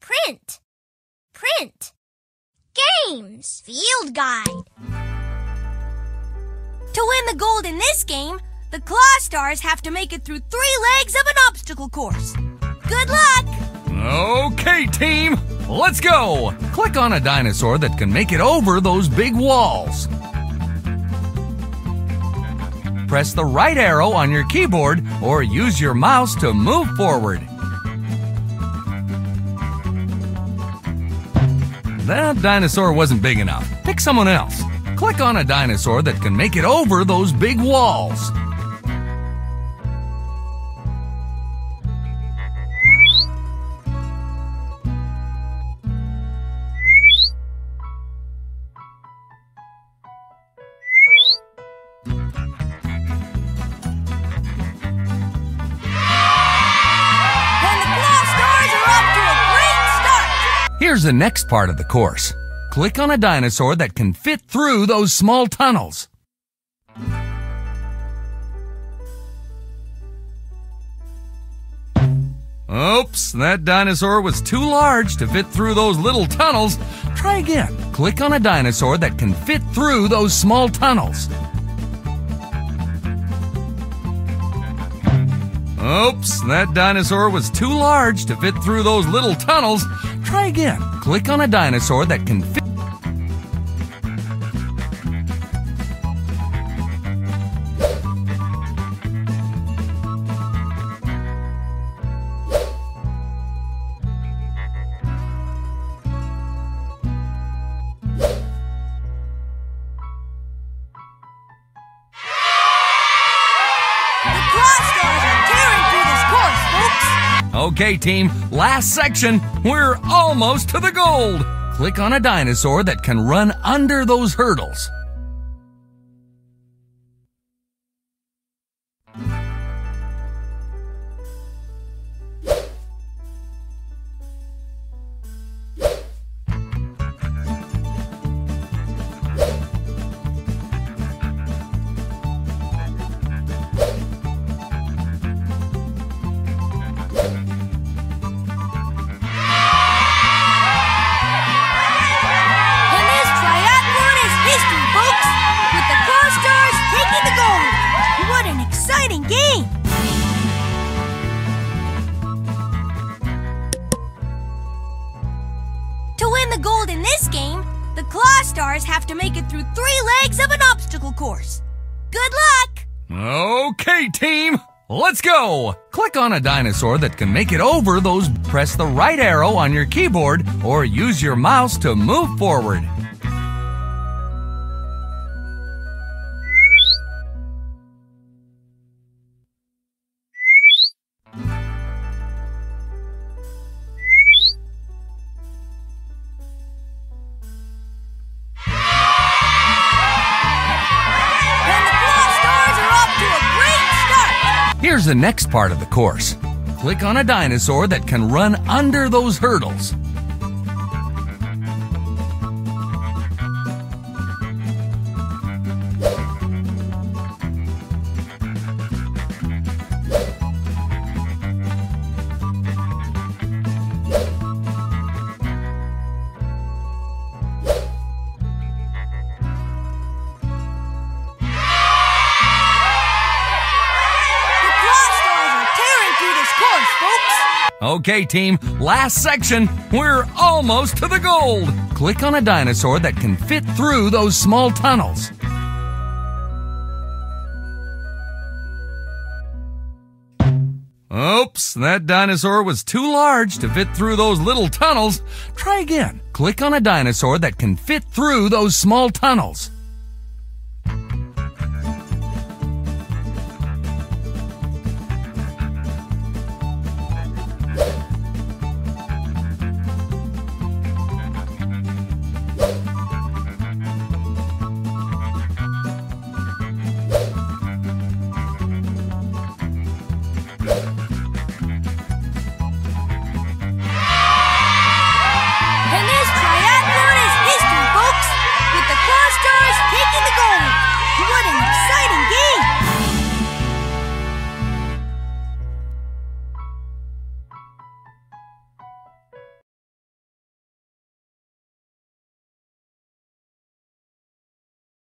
Print. Print. Games. Field guide. To win the gold in this game, the Claw Stars have to make it through three legs of an obstacle course. Good luck! Okay, team, let's go. Click on a dinosaur that can make it over those big walls. Press the right arrow on your keyboard or use your mouse to move forward. That dinosaur wasn't big enough. Pick someone else. Click on a dinosaur that can make it over those big walls. Here's the next part of the course. Click on a dinosaur that can fit through those small tunnels. Oops, that dinosaur was too large to fit through those little tunnels. Try again. Click on a dinosaur that can fit through those small tunnels. Oops, that dinosaur was too large to fit through those little tunnels. Try again. Click on a dinosaur that can fit. Okay, team, last section. We're almost to the gold. Click on a dinosaur that can run under those hurdles. The gold in this game, the Claw Stars have to make it through three legs of an obstacle course. Good luck! Okay, team, let's go. Click on a dinosaur that can make it over those. Press the right arrow on your keyboard or use your mouse to move forward. Here's the next part of the course. Click on a dinosaur that can run under those hurdles. Course, folks! Okay, team, last section. We're almost to the gold. Click on a dinosaur that can fit through those small tunnels. Oops, that dinosaur was too large to fit through those little tunnels. Try again. Click on a dinosaur that can fit through those small tunnels.